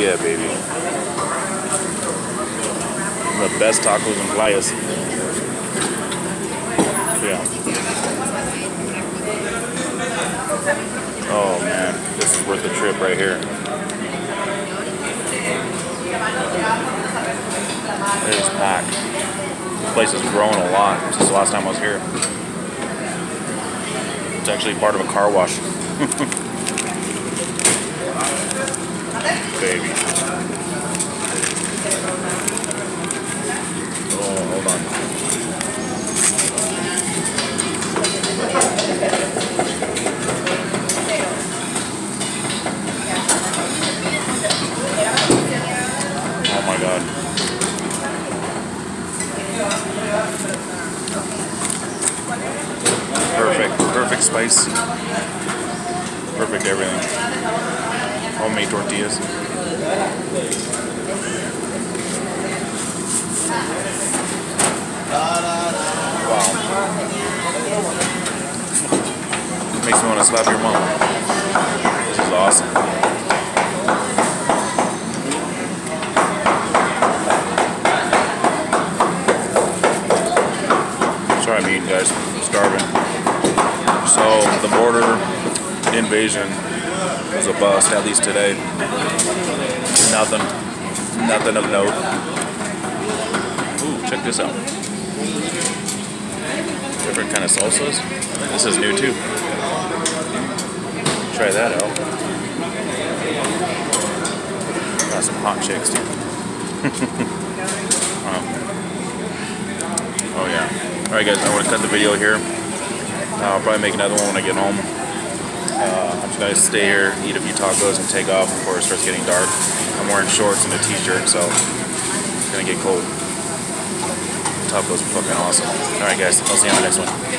yeah, baby. The best tacos in Playas. Yeah. Oh man, this is worth the trip right here. It is packed. This place has grown a lot since the last time I was here. It's actually part of a car wash. Baby. Oh, hold on. Oh my god. Perfect, perfect spice. Perfect everything. Homemade tortillas. Wow. Makes me want to slap your mom. This is awesome. Sorry I'm eating, guys. I'm starving. So, the border invasion was a bust, at least today. Nothing. Nothing of note. Ooh, check this out. Different kind of salsas. This is new too. Try that out. Got some hot chicks too. Wow. Oh yeah. Alright guys, I want to cut the video here. I'll probably make another one when I get home. Uh, To stay here, eat a few tacos, and take off before it starts getting dark. I'm wearing shorts and a t-shirt, so it's to get cold. Tacos are fucking awesome. Alright guys, I'll see you on the next one.